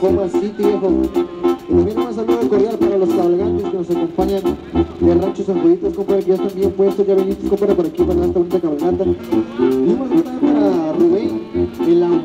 Coma City, viejo. Y un saludo cordial para los cabalgantes que nos acompañan de Rancho San Juditas, compadre, que ya están bien puestos, ya viniste, compadre, por aquí para esta bonita cabalgata.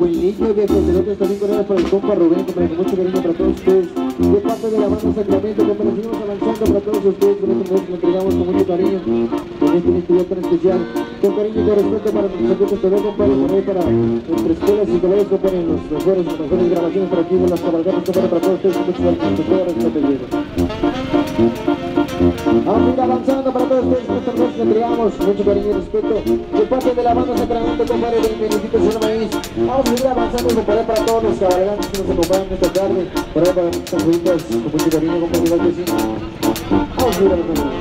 El abuelito, viejo, nosotros también cordiales para el compa Rubén, compadre, con mucho cariño para todos ustedes. De parte de la banda Sacramento, compadre, seguimos avanzando para todos ustedes, con este momento que entregamos con mucho cariño, en este festival tan especial. Con cariño y con respeto para nuestros amigos también, compadre, por ahí para entre escuelas y colegios, compadre, los mejores, las mejores grabaciones por aquí, de las cabalgatas, compadre, para todos ustedes, con mucho cariño, con todo respeto y bien. Vamos a ir avanzando para todos ustedes esta noche entregamos mucho cariño y respeto de parte de la banda Sacramento, compadre, del Benedicto San Maíz. Vamos a ir avanzando, compadre, para todos los cabalgantes que nos acompañan esta tarde, por ahí para nuestras juditas, con mucho cariño, compadre, igual que sí. Vamos a ir avanzando.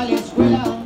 A la escuela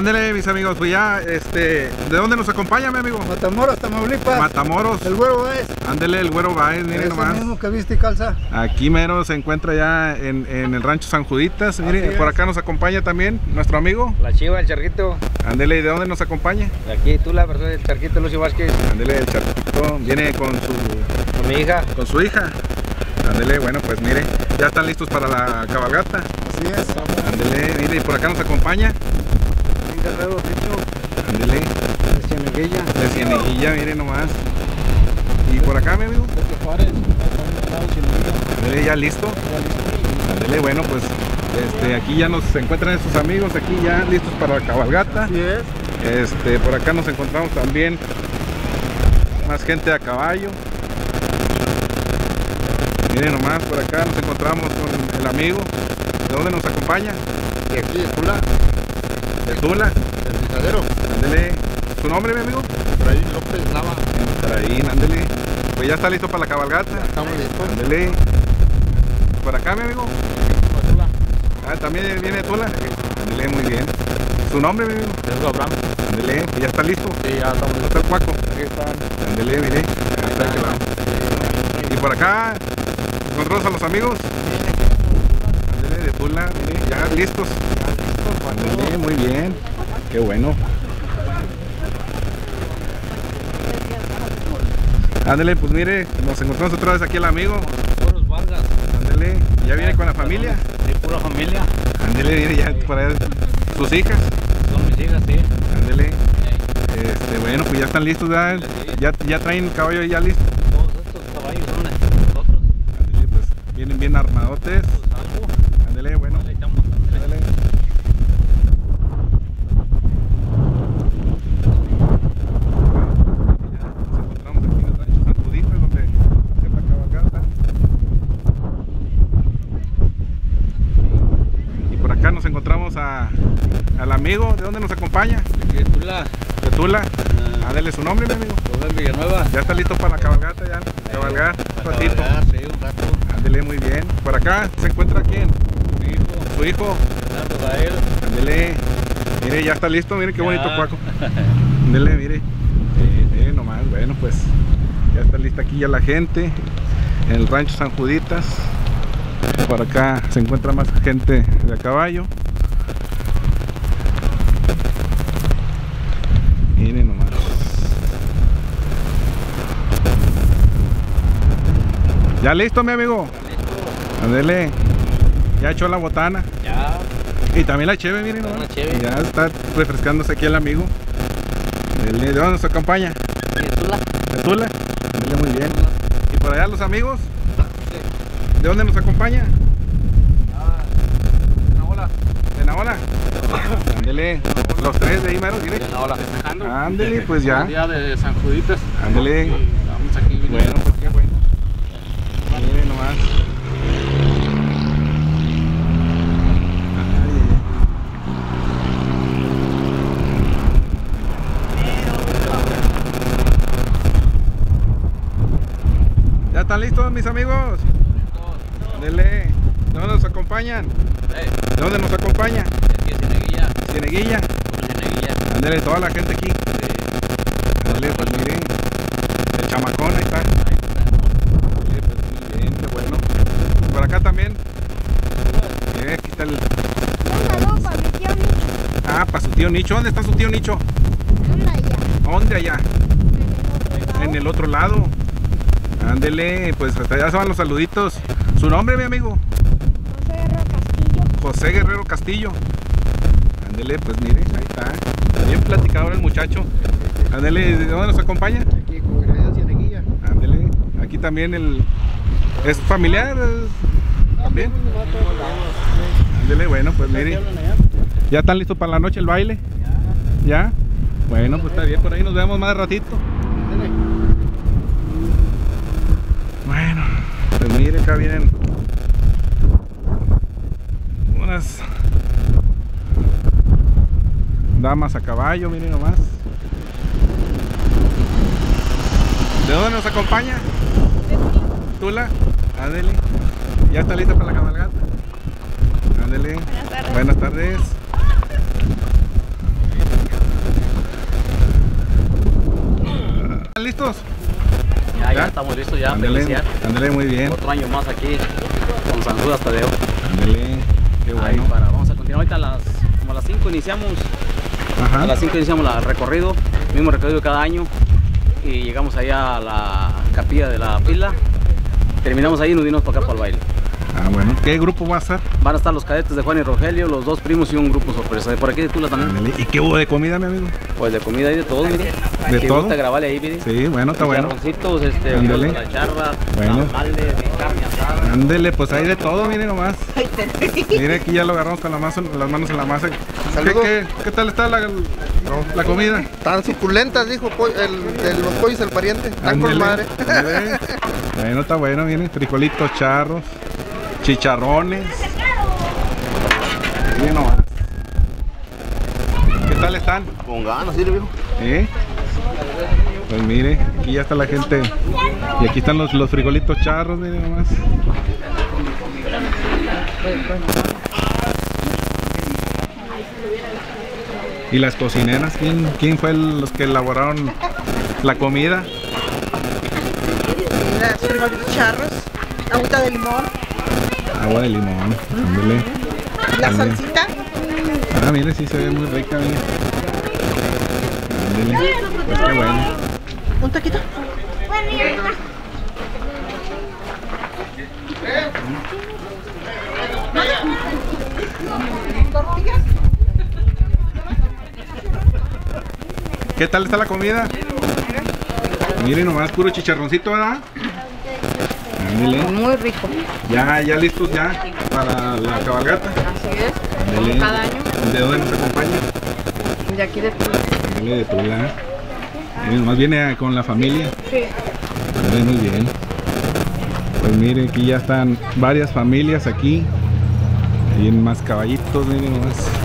Ándele, mis amigos, pues ya, este, ¿de dónde nos acompaña, mi amigo? Matamoros, Tamaulipas. Matamoros. el huevo es. Ándele, el güero Baez, mire Ese nomás. mismo que viste y calza. Aquí mero se encuentra ya en, en el rancho San Juditas. Mire, por acá nos acompaña también nuestro amigo. La chiva, el charquito. Ándele, ¿y de dónde nos acompaña? De aquí tú la persona del charquito Lucio Vázquez. Ándele, el charquito. Viene con su, Con mi hija. con su hija. Ándele, bueno, pues mire, ya están listos para la cabalgata. Así es. Ándele, mire, y por acá nos acompaña. Ándele, De Cieneguilla. de Cieneguilla, mire nomás. Y por acá, mi amigo. De Juárez. Ándele, ya listo. Ándele, bueno, pues este, aquí ya nos encuentran sus amigos, aquí ya listos para la cabalgata. Este, por acá nos encontramos también más gente a caballo. Miren nomás, por acá nos encontramos con el amigo. ¿De dónde nos acompaña? De aquí de Tula, De Tula. Picadero. Ándele. ¿Su nombre, mi amigo? Efraín López Nava. Efraín, ándele. Pues ya está listo para la cabalgata. Estamos listos. Ándele. Por acá, mi amigo. Ah, también viene de Tula. Ándele, muy bien. ¿Su nombre, mi amigo? Pedro Abraham. Ándele, ya está listo. Sí, ya estamos ¿Dónde está el cuaco? Aquí están. Ándele, mire. Ahí está, que va. Y por acá, encontramos a los amigos. Ándele, de Tula, mire, ya listos. Ándele, muy bien. Qué bueno. Ándele, pues mire, nos encontramos otra vez aquí el amigo. Vargas. Ándele, ya viene con la familia. Sí, pura familia. Ándele, mire, ya por ahí sus hijas. Son mis hijas, sí. Ándele. Este, bueno, pues ya están listos, ya, ya, ya traen el caballo ya listo. Todos estos caballos son de nosotros. Ándele, pues vienen bien armadotes. Pues algo. Ándele, bueno. Le echamos ándale. Ándele. Ya Nos encontramos aquí en el rancho San Juditas, donde hace la cabalgata. Y por acá nos encontramos a, al amigo, ¿de dónde nos acompaña? Aquí de Tula. De Tula. Ah, dele su nombre, mi amigo. Rubén Villanueva. Ya está listo para la cabalgata, ya. Cabalgar, un ratito. Sí, un rato. Ándele muy bien. Por acá se encuentra quién? Mi hijo. Su hijo. Fernando Gael. Ándele. Mire, ya está listo, mire qué bonito cuaco. Ándele, mire. Eh, nomás, bueno, pues ya está lista aquí ya la gente en el rancho San Juditas. Por acá se encuentra más gente de a caballo. Miren nomás. ¿Ya listo, mi amigo? Ándele. Ya echó la botana. Y también la cheve, miren cheve. Ya está refrescándose aquí el amigo. ¿De de dónde nos acompaña? ¿Y de Tula? ¿De Tula? Muy bien. ¿Y por allá los amigos? ¿De dónde nos acompaña? Una bola. ¿De Naola? Ándele, los tres de ahí, mero, mire. Bola. Festejando. Ándele, pues ya. día de San Juditas. Ándele. mis amigos? Dele. ¿Dónde nos acompañan? ¿Dónde nos acompaña? Aquí Cieneguilla. Cieneguilla. Andele toda la gente aquí. Andele, pues miren. El chamacón ahí está. Pues muy bien, qué bueno. Por acá también. Aquí está el. Ah, para su tío Nicho. ¿Dónde está su tío Nicho? ¿Dónde allá? ¿Dónde allá? En el otro lado. Ándele, pues hasta allá se van los saluditos. ¿Su nombre, mi amigo? José Guerrero Castillo. José Guerrero Castillo. Ándele, pues mire, ahí está. Bien platicador el muchacho. Ándele, ¿de dónde nos acompaña? Aquí con Gracias Cieneguilla. Ándele, aquí también el... ¿Es familiar? ¿También? Ándele, bueno, pues mire. ¿Ya están listos para la noche el baile? ¿Ya? Bueno, pues está bien, por ahí nos vemos más ratito. Bueno, pues mire, acá vienen unas damas a caballo, miren nomás. ¿De dónde nos acompaña? Tula, ándele. ¿Ya está lista para la cabalgata? Ándele. Buenas tardes. ¿Están listos? Ya, ¿Ya? ya estamos listos ya para Ándele muy bien. Otro año más aquí con San Judas Tadeo. Ándele, qué Ahí bueno. para, vamos a continuar ahorita a las, como a las 5 iniciamos, Ajá. a las 5 iniciamos el recorrido, mismo recorrido cada año y llegamos allá a la capilla de la pila. Terminamos ahí y nos vinimos para acá para el baile. Ah, bueno. ¿Qué grupo va a estar? Van a estar los cadetes de Juan y Rogelio, los dos primos y un grupo sorpresa. Por aquí de Tula también. ¿Y qué hubo de comida, mi amigo? Pues de comida y de todo, mire. ¿De todo? grabarle ahí, mire. Sí, bueno, está bueno. Este, Ándale. la charra, Bueno. Ándele, pues hay de todo, mire nomás. Mire, aquí ya lo agarramos con la masa- las manos en la masa. ¿Qué, Saludos. qué, qué tal está la, la comida? Tan suculentas, dijo el, de los pollos el pariente. Están con madre. ándele. Bueno, está bueno, miren, frijolitos, charros, chicharrones. Miren nomás. ¿Qué tal están? Con ganas, sí, viejo. ¿Eh? Pues mire, aquí ya está la gente. Y aquí están los, los frijolitos charros, miren nomás. Y las cocineras, ¿quién, quién fue el- los que elaboraron la comida? Las frijolitos charros, agüita de limón, Agua de limón, la salsita, Ah, mire, sí se ve muy rica, mire. Pues qué bueno. Un taquito. Tortillas. ¿Qué tal está la comida? Miren nomás, puro chicharroncito, ¿verdad? Ándele. Muy rico, Ya, ya listos ya para la cabalgata. así es, Ándele. como cada año, ¿De dónde nos acompaña? de aquí de Tula. Ándele, de Tula. Miren, nomás viene con la familia. Sí. Muy bien. Pues mire, aquí ya están varias familias aquí. Hay más caballitos, miren nomás.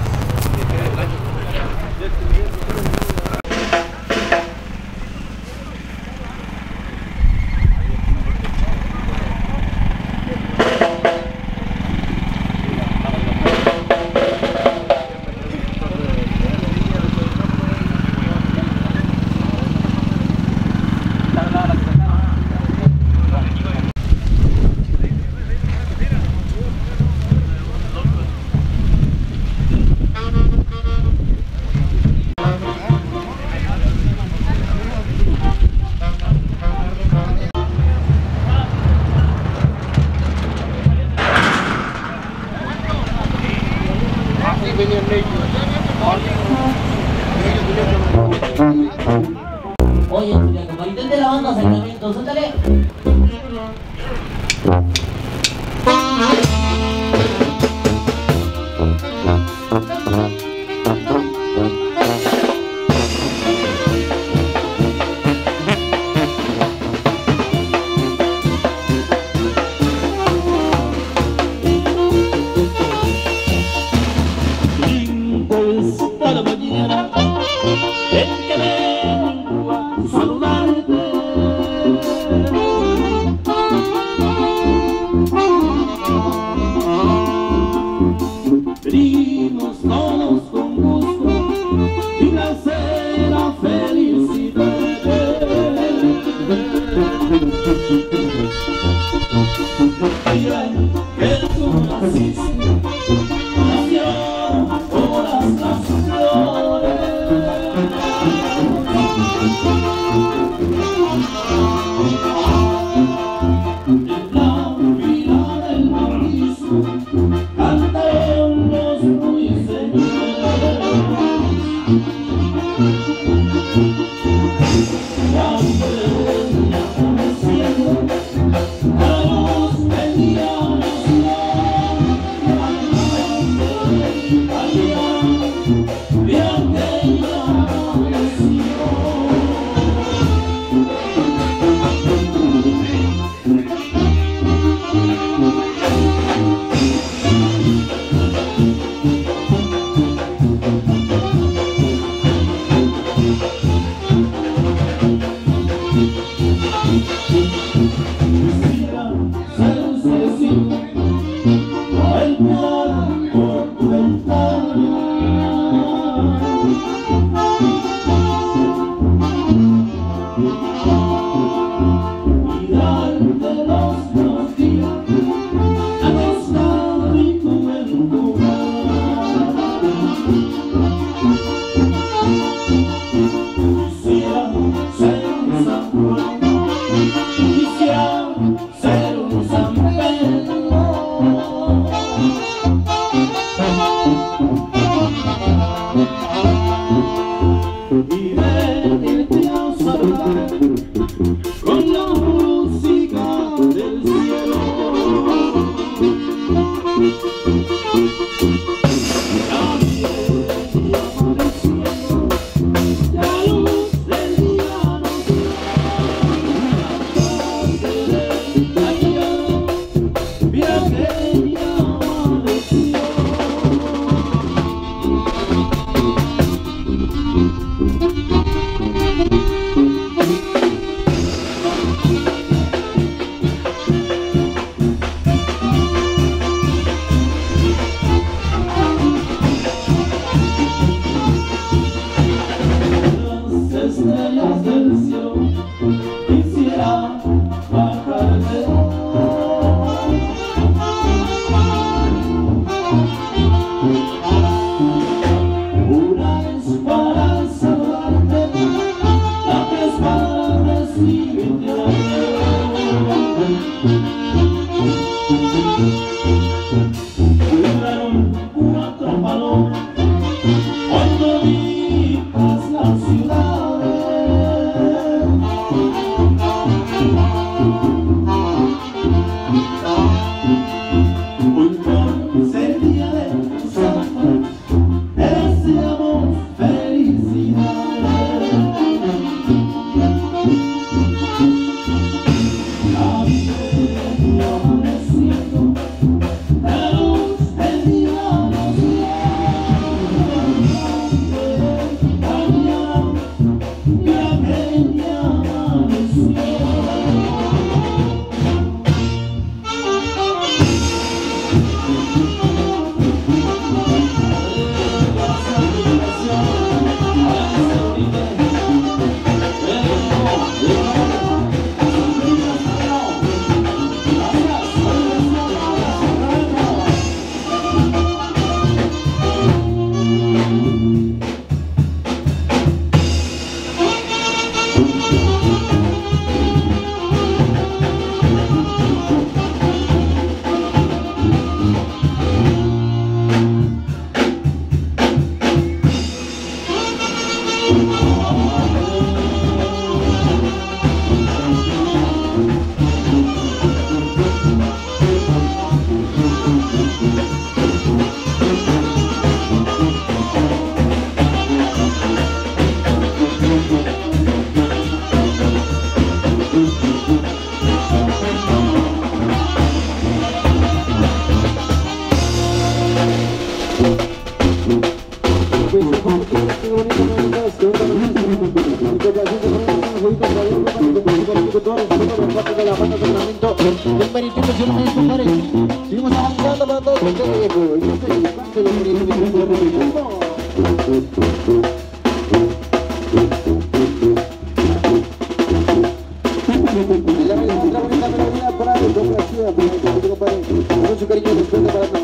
Mucho cariño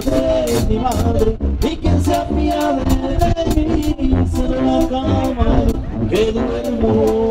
de mi madre y que se apiade de mí, se la cama que duermo.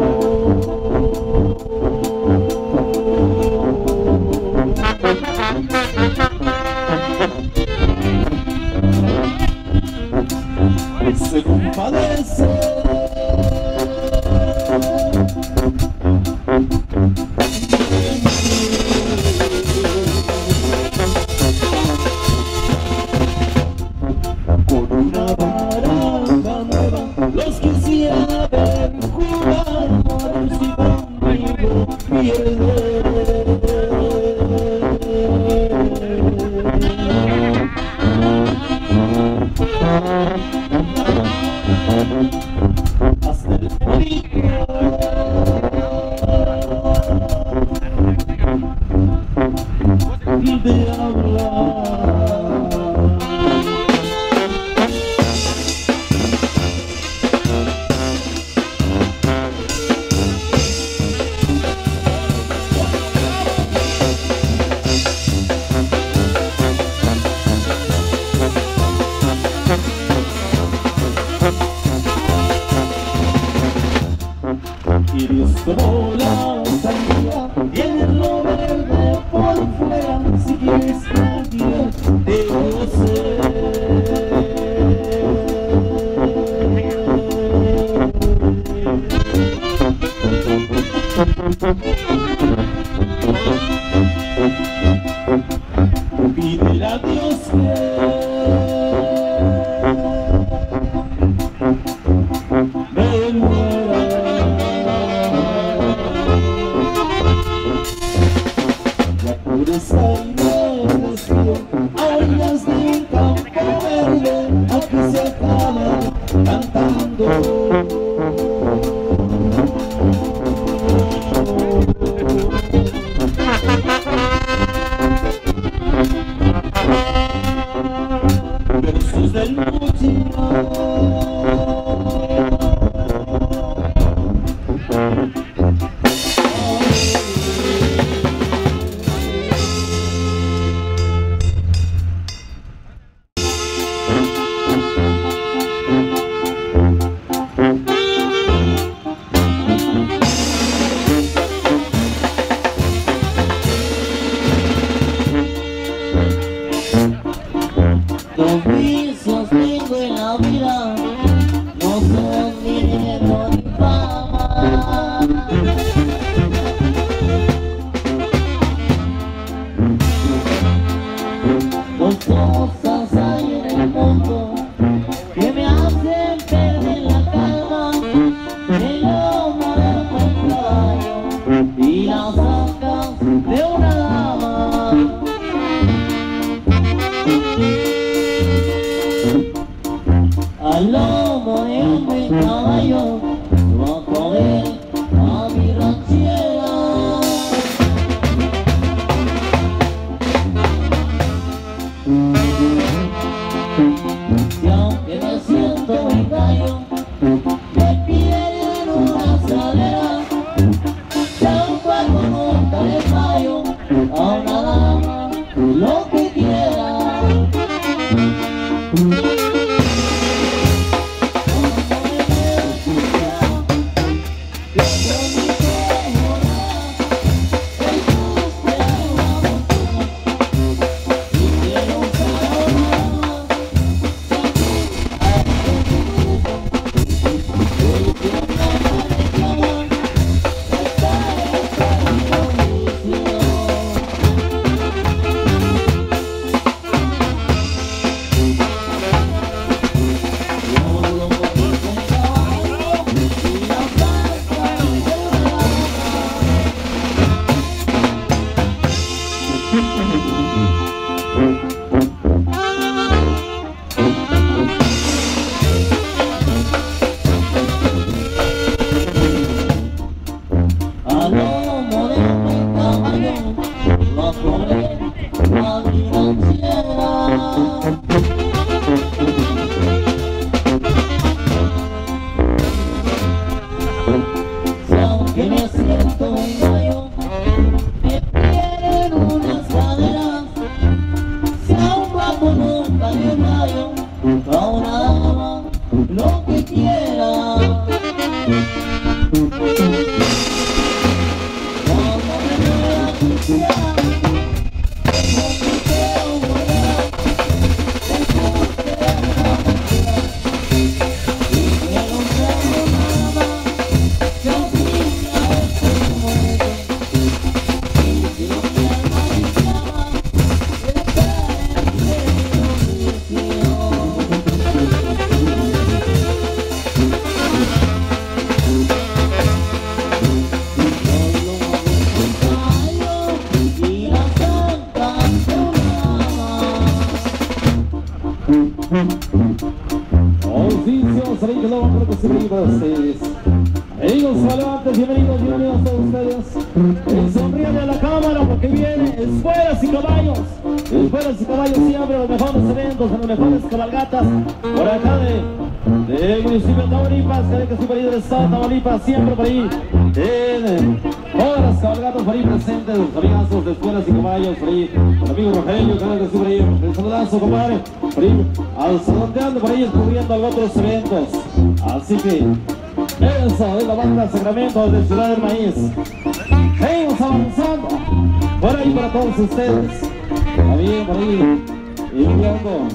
su compadre, alzando por ahí descubriendo otros eventos. Así que, eso es la banda Sacramento de Ciudad del Maíz. Seguimos avanzando, por ahí para todos ustedes. También por ahí, enviando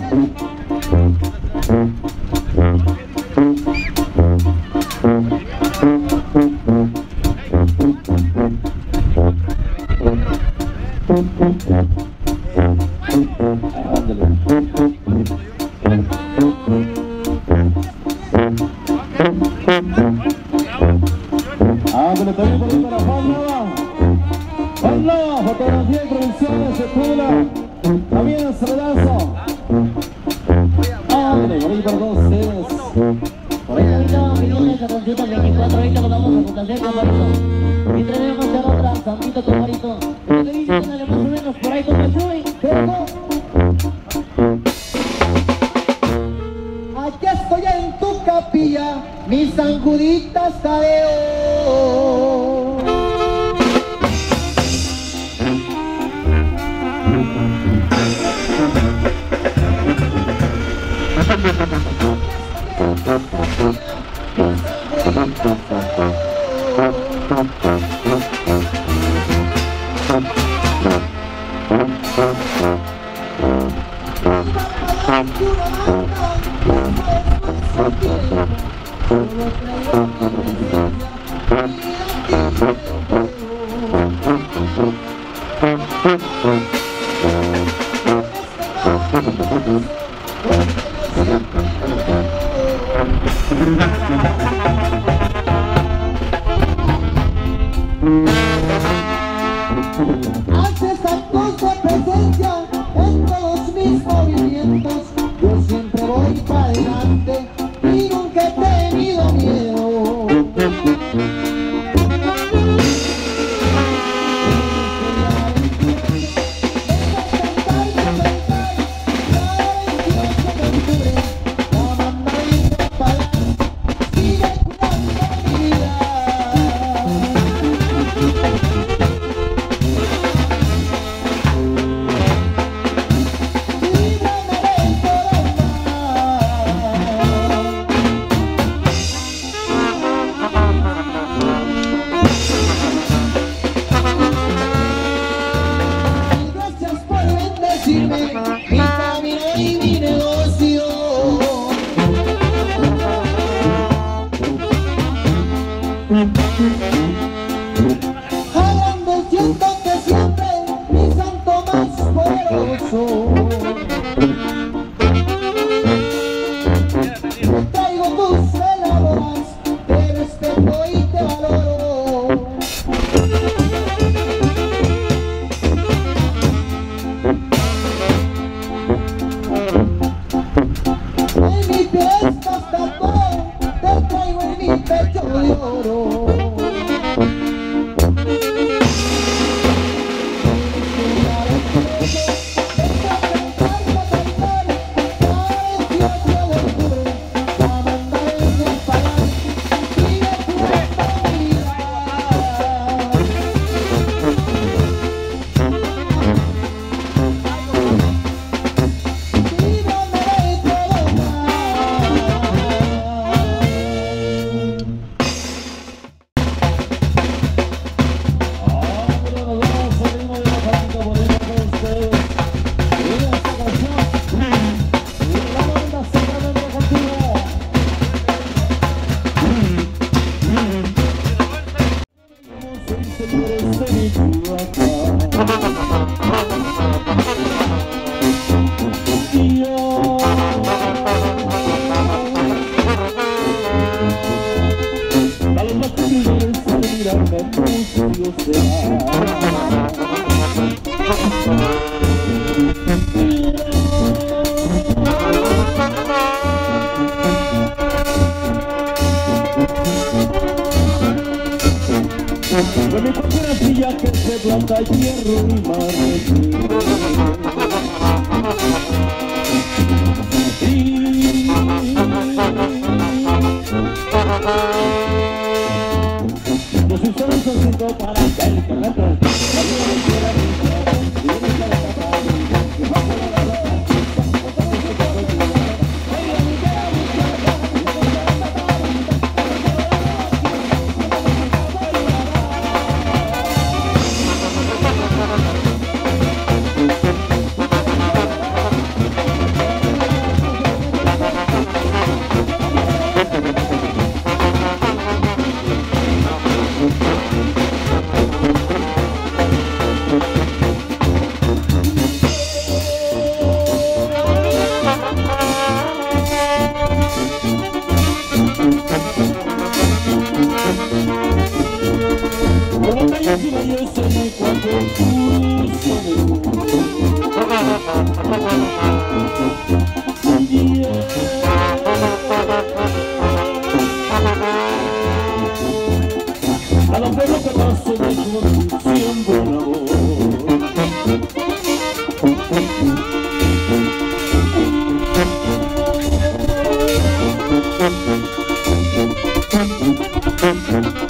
Mm-hmm.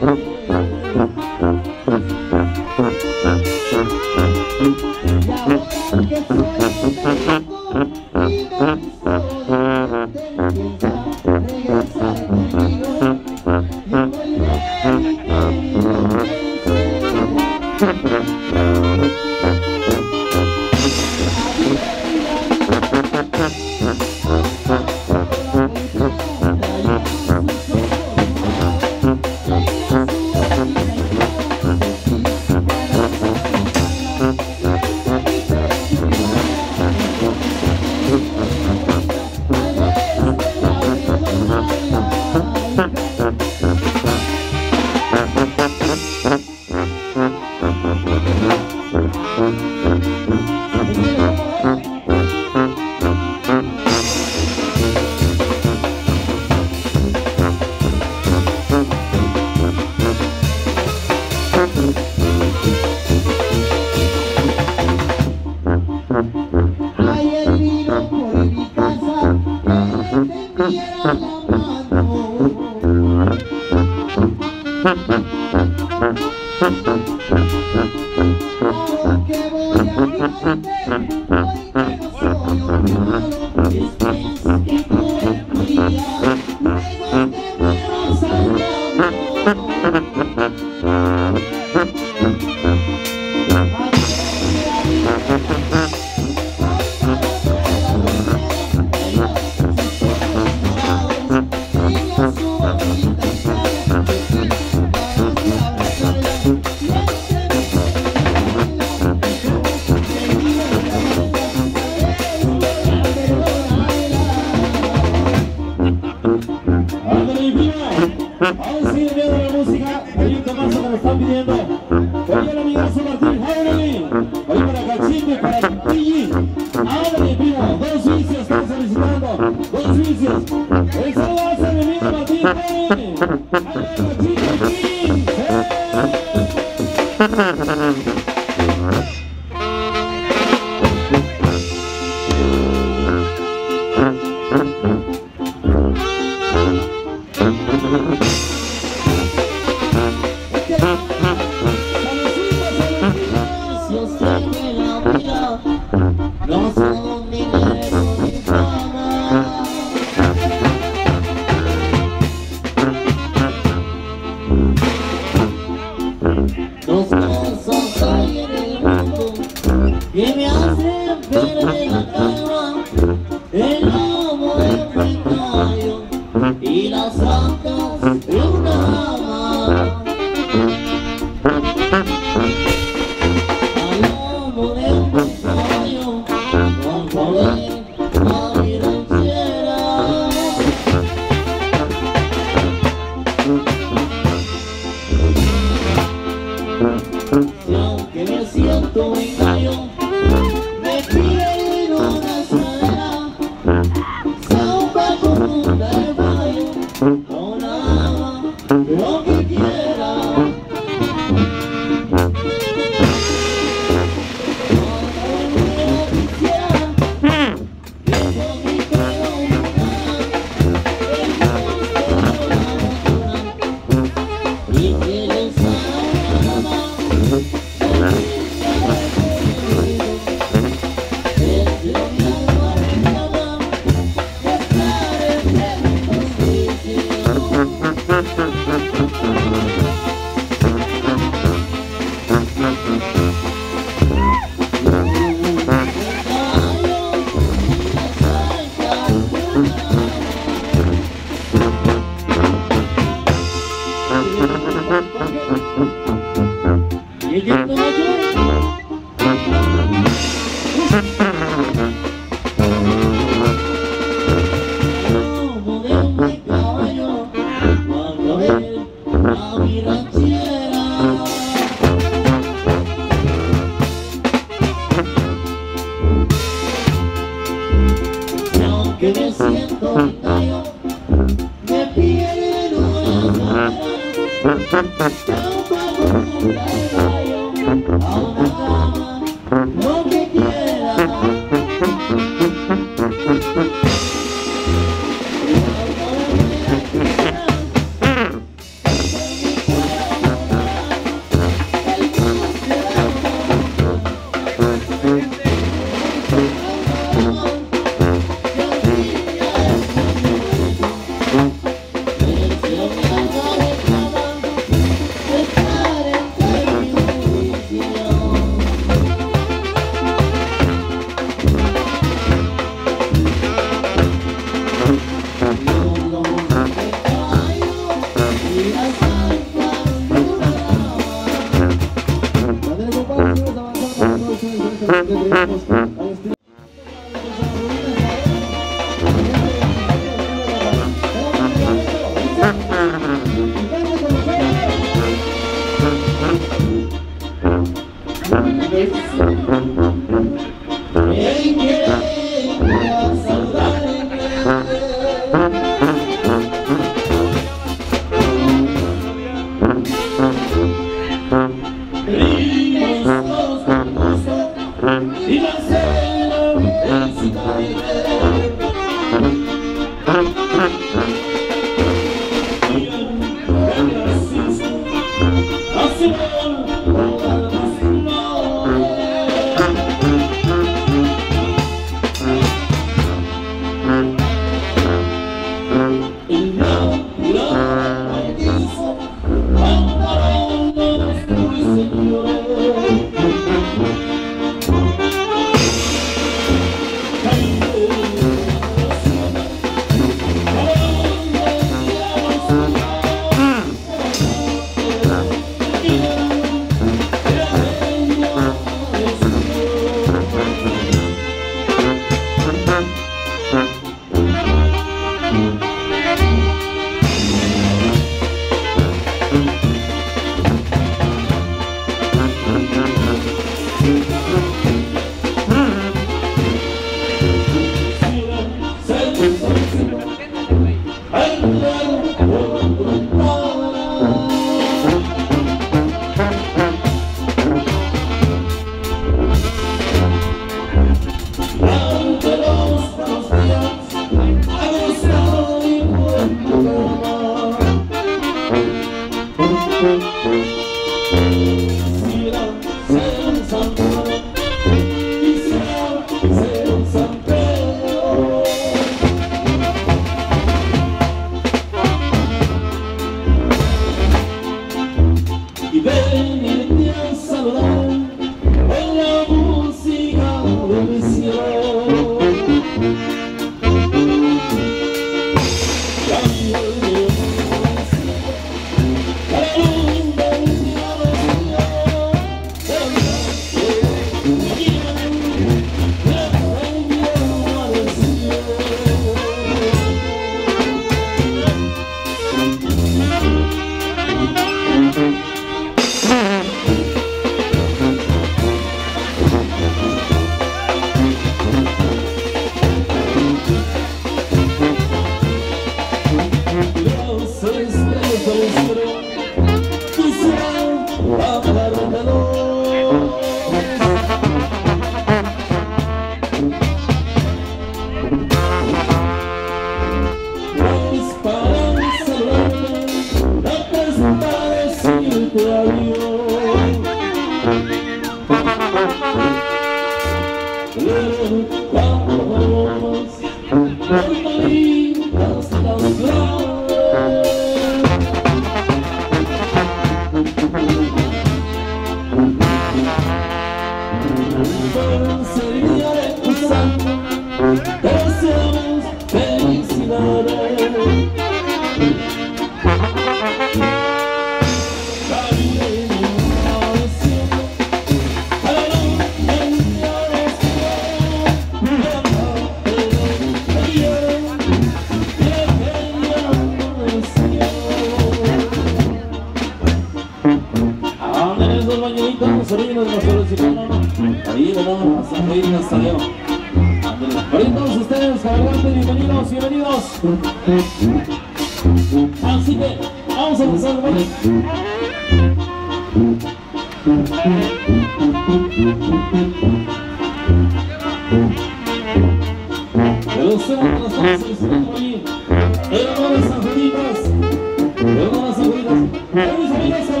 Vamos a.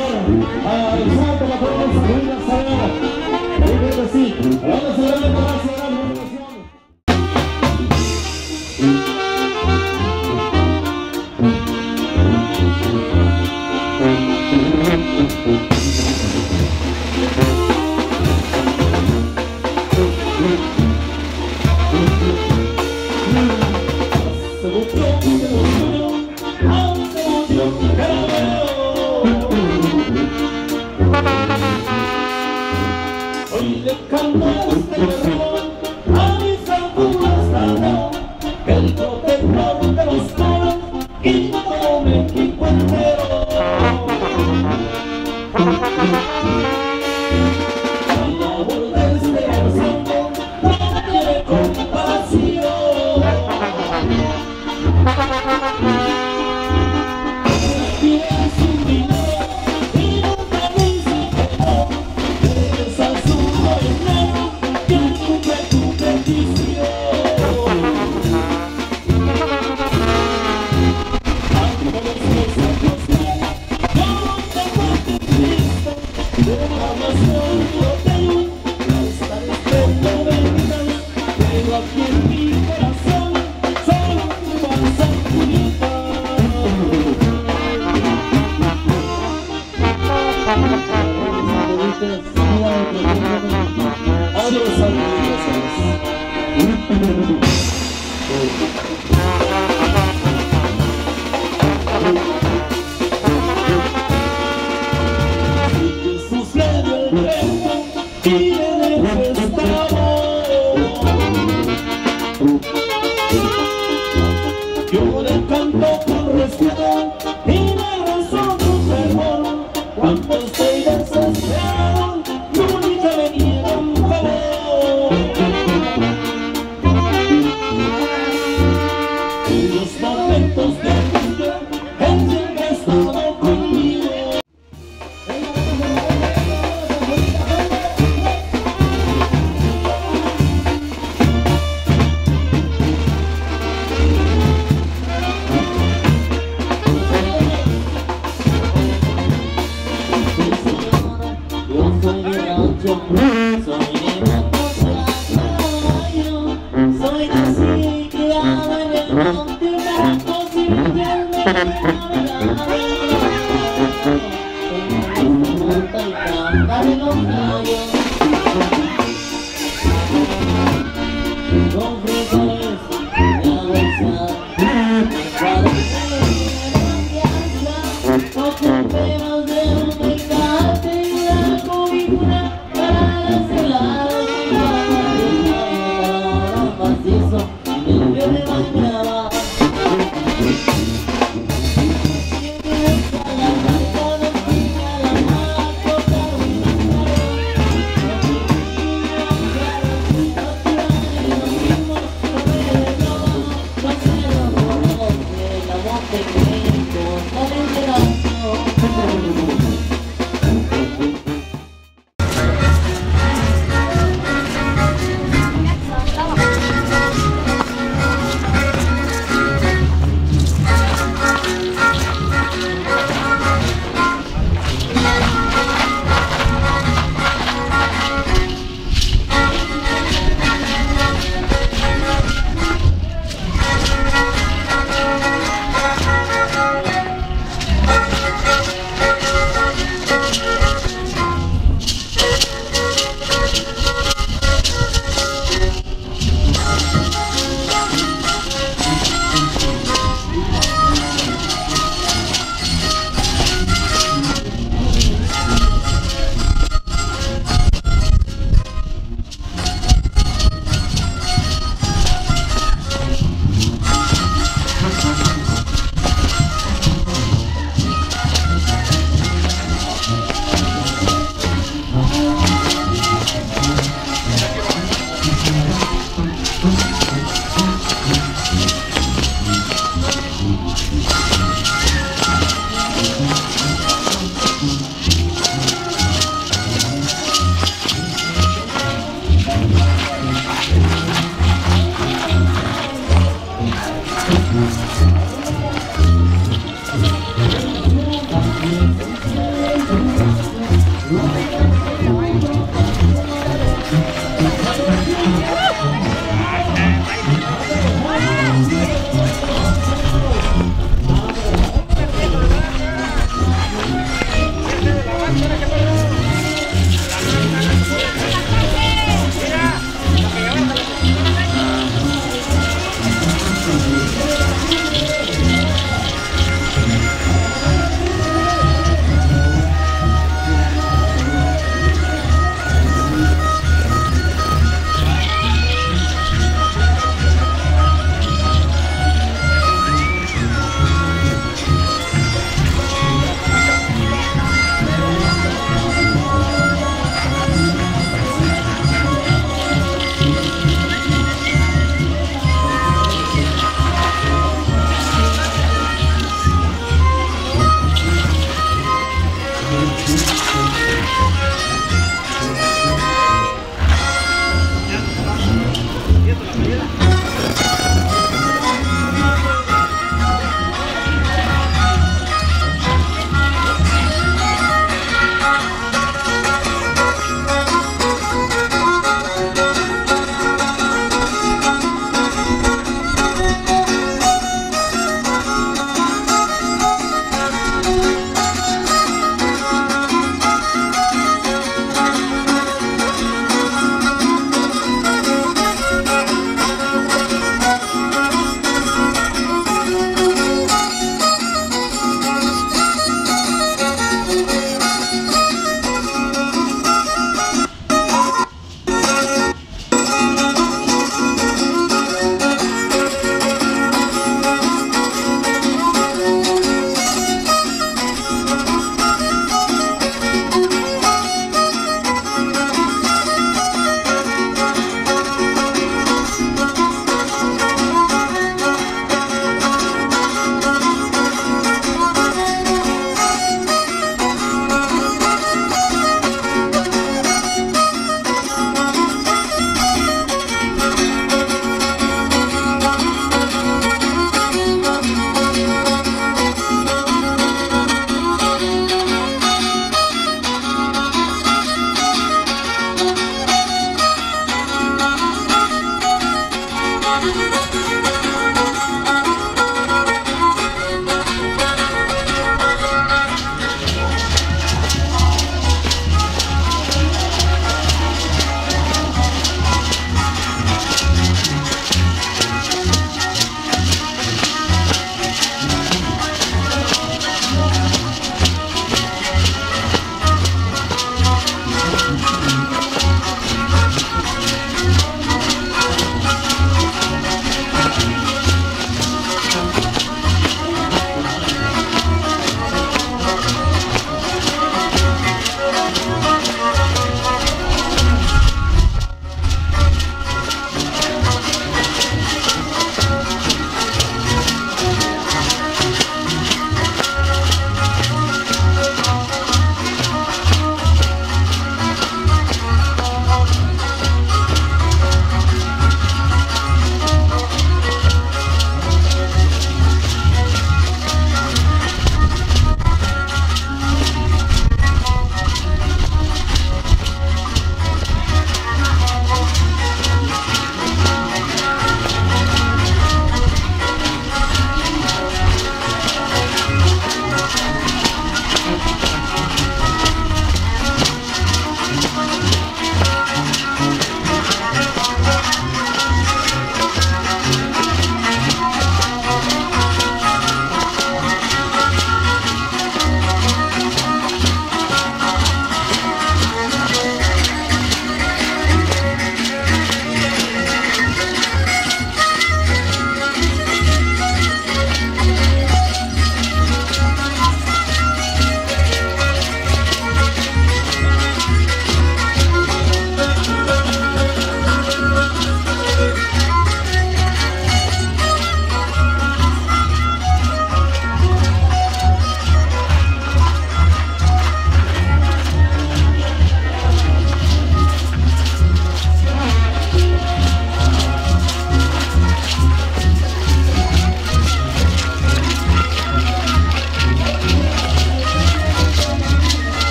al santo patrón de San Luis sí, vamos a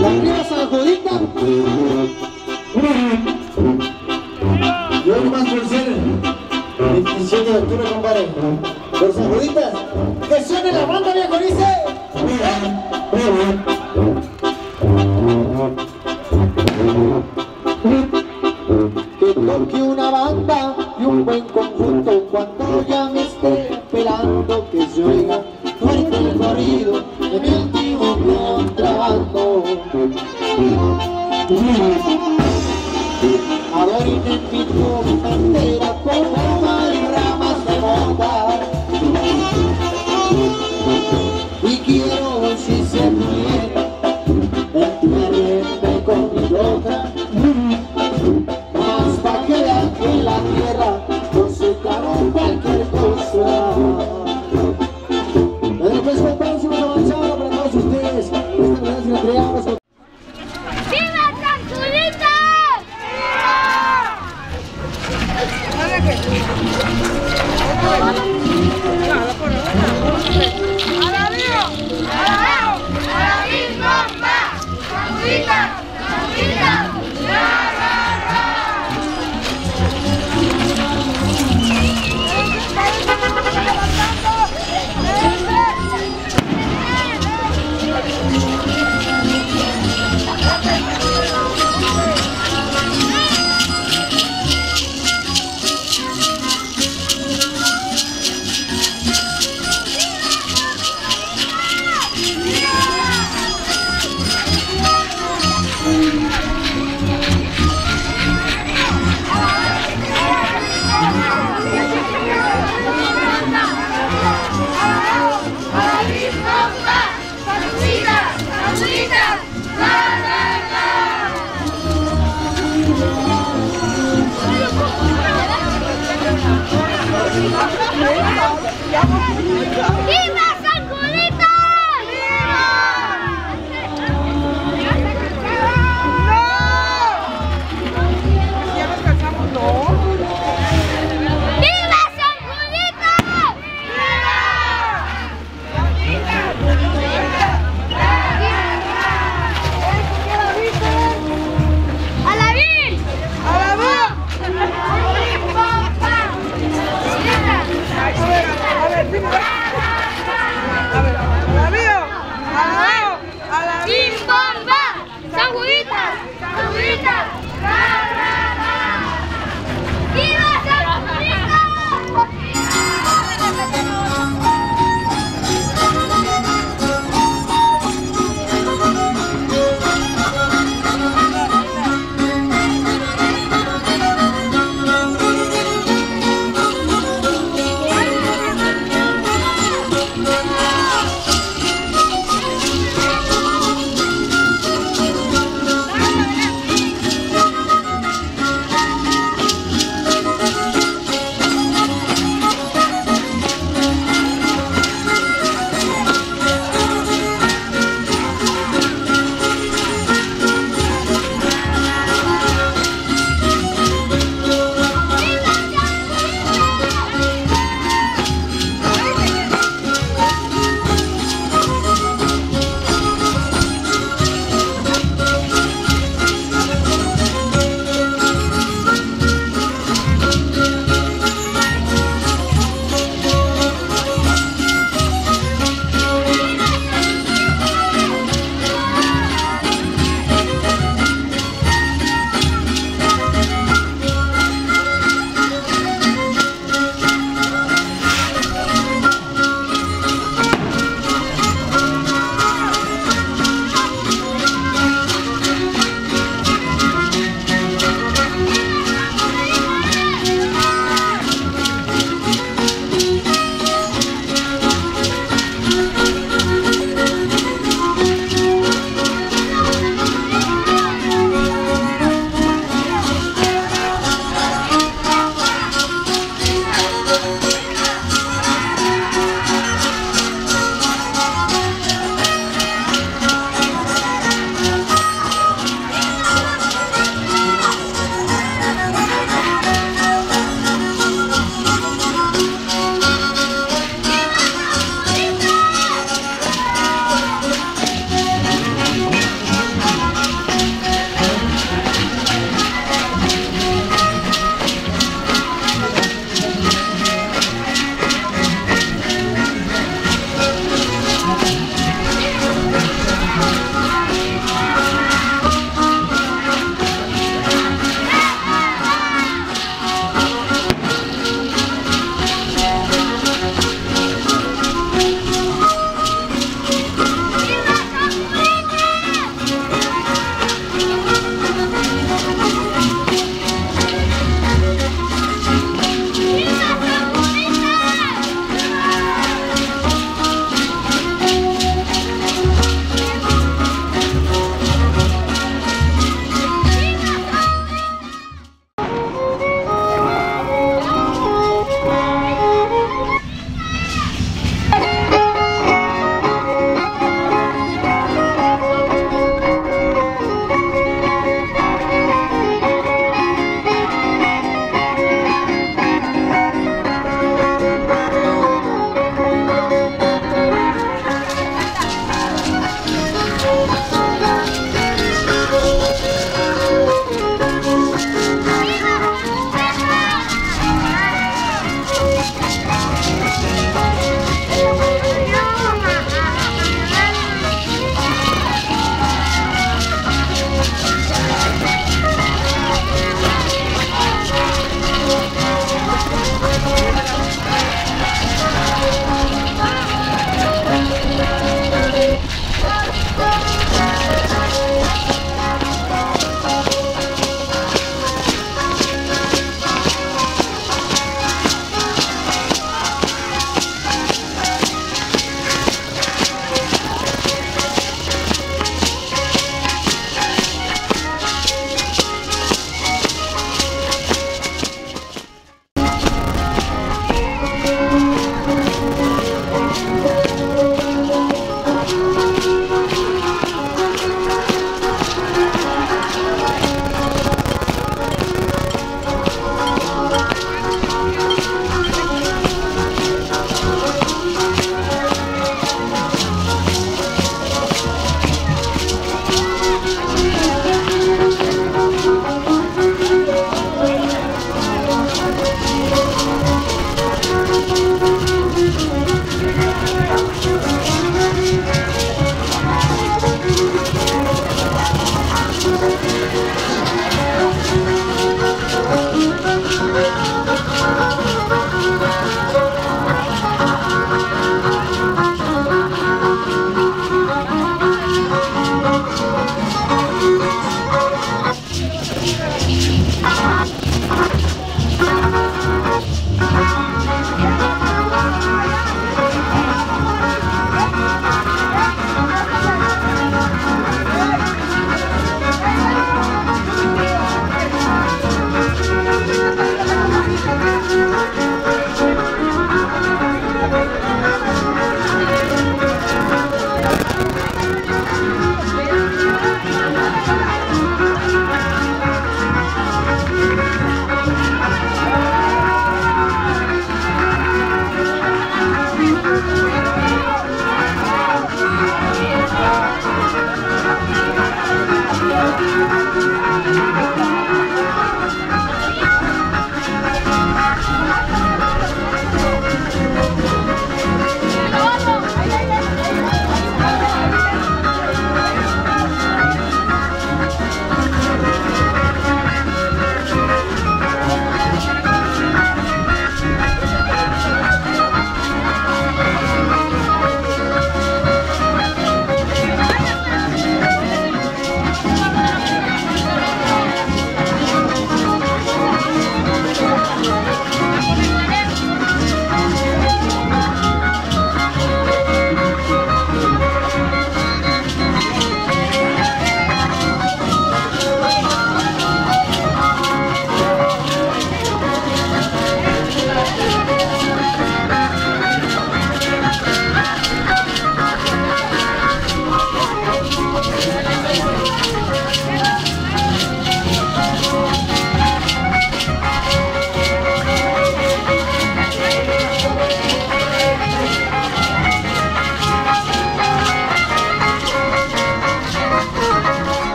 la tía San Judita. Yo nomás por ser 27 de octubre, compadre. Por San Juditas, que suene la banda, viejo, dice.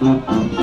Fallado. Te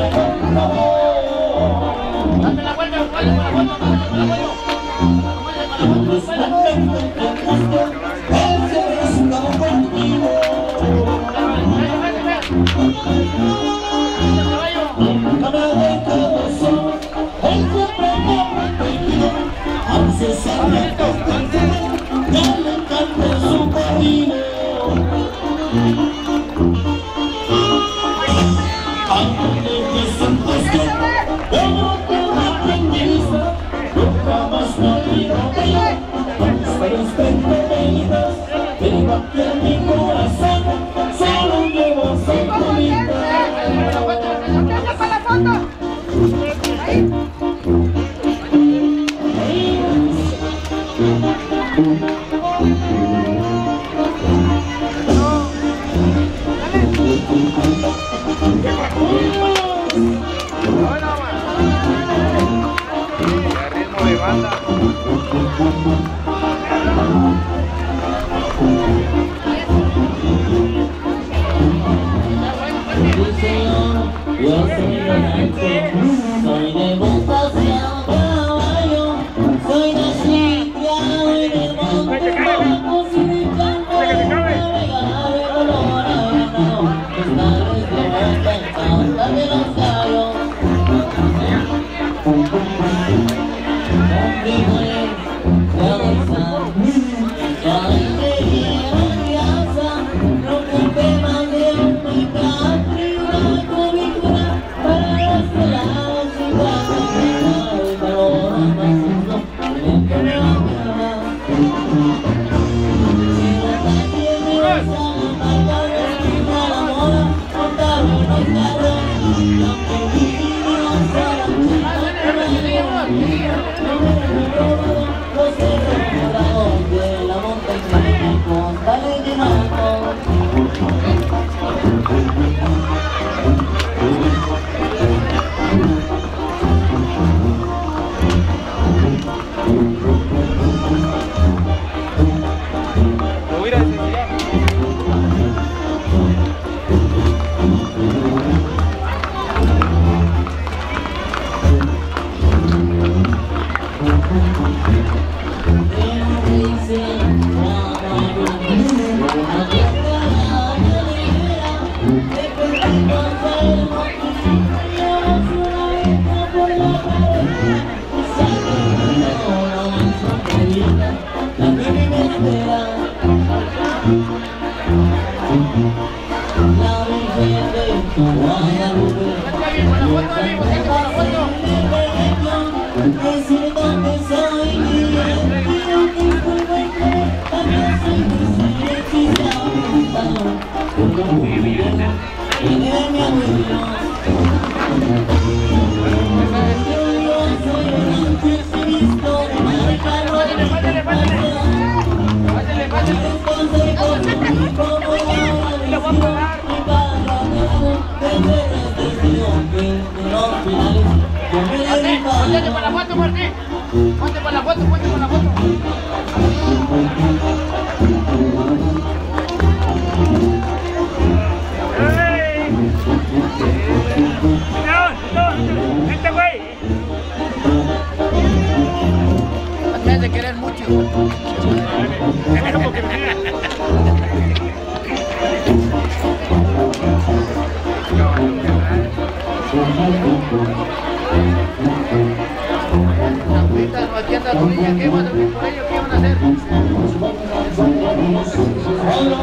nunca me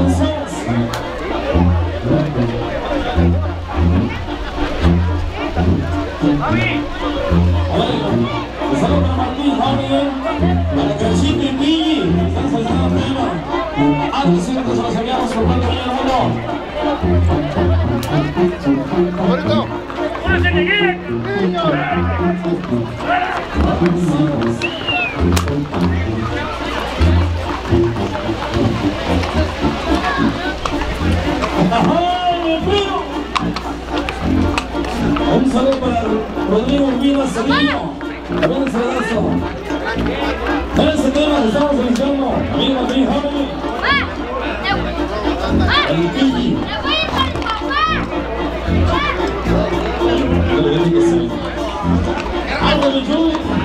hacer? Saludos Un saludo para Rodrigo Sevilla. También un saludazo. Ese tema estamos iniciando, amigo Martín, Javier. El Pilli. Ándale, Chuy.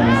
Ya,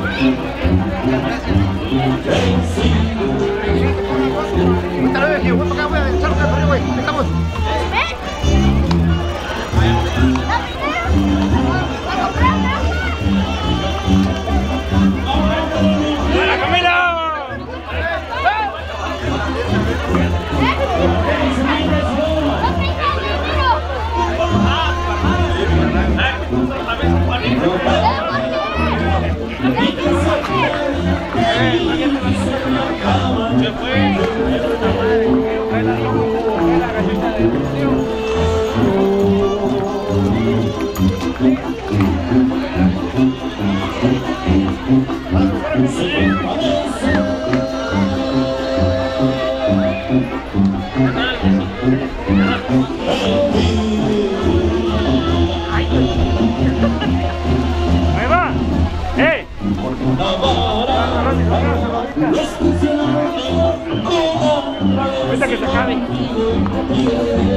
¿De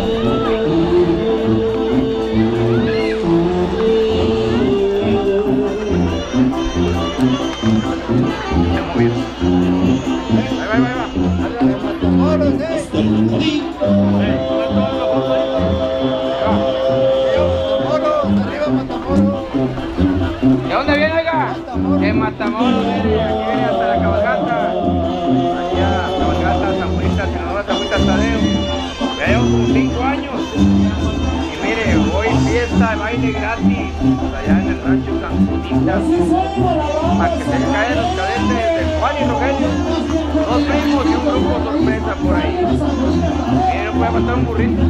gratis, allá en el rancho San Juditas. Para que se caigan los cadetes de Juan y Rogelio. Dos primos y un grupo sorpresa por ahí. Mire, no puede matar un burrito.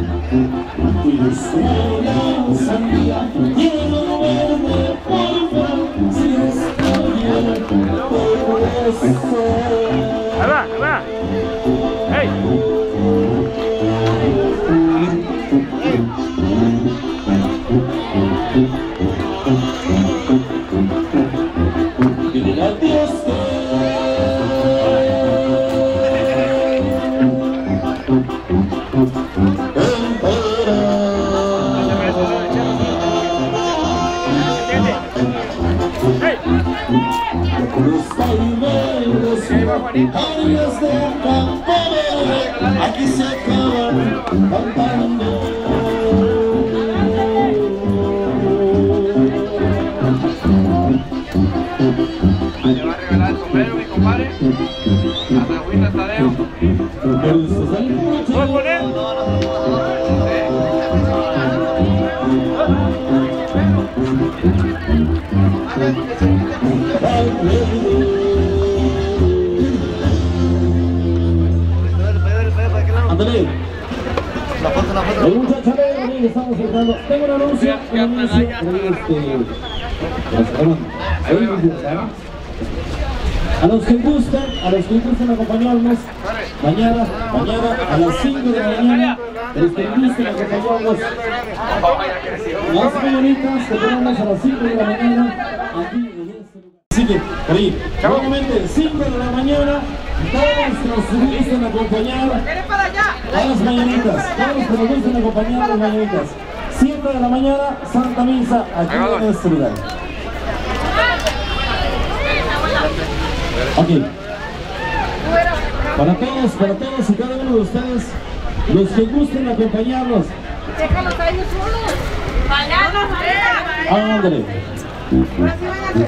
A los que gustan, a los que gustan acompañarnos, mañana, mañana a las 5 de la mañana, a los que gustan acompañarnos, las mañanitas que tenemos a las 5 de la mañana, aquí en este lugar. Sigue, por ahí. Nuevamente, 5 de la mañana, todos los que gustan acompañar a las mañanitas, todos los que gustan acompañar a las mañanitas. 7 de la mañana, Santa Misa, aquí en este lugar. Ok. Para todos, para todos y cada uno de ustedes, los que gusten acompañarnos, Déjalos a ellos solos.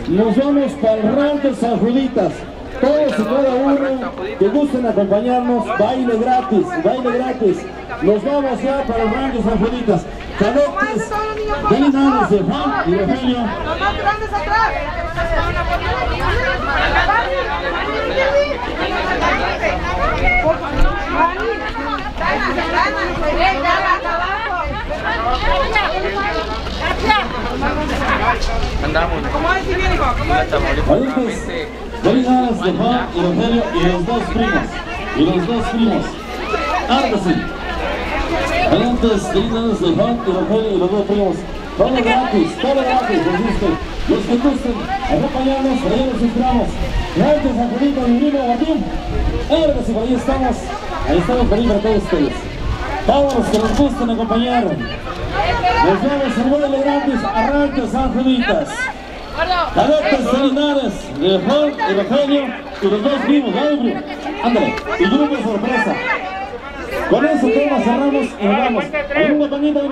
Nos vamos para el rancho San Juditas. Todos y cada uno que gusten acompañarnos, baile gratis, baile gratis. Nos vamos ya para el rancho San Juditas. Cadetes, Delinares de Juan y Rogelio. Los más grandes atrás. Andamos. ¿Cómo es, viene, hijo? ¿Cómo es? De Juan y Rogelio y los dos primos. Y los dos primos. Ahora Valientes, Delinares de Juan y Rogelio y los dos primos. Todo gratis, todo gratis, les guste. Los que gusten, acompañarnos, ahí los esperamos. Gracias a Juanito y Miguel Martín. Ahora sí, por ahí estamos. Ahí estamos por ahí para todos ustedes. Todos los que nos gusten acompañar. Nos vemos en vuelo gratis a Rancho San Juditas. Cadetes de Linares, de Juan y Rogelio y los dos primos. Ándale, y grupo sorpresa. Con ese tema cerramos y vamos. Un botonito de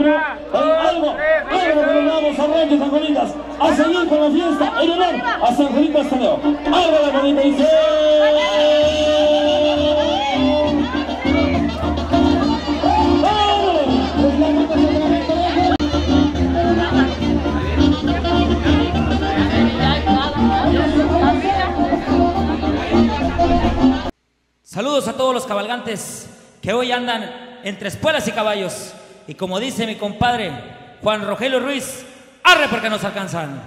algo, algo celebramos a Rancho San a seguir con la fiesta en honor a San Juanito Esteleo. Algo la. Saludos a todos los cabalgantes que hoy andan entre espuelas y caballos. Y como dice mi compadre Juan Rogelio Ruiz, arre porque nos alcanzan.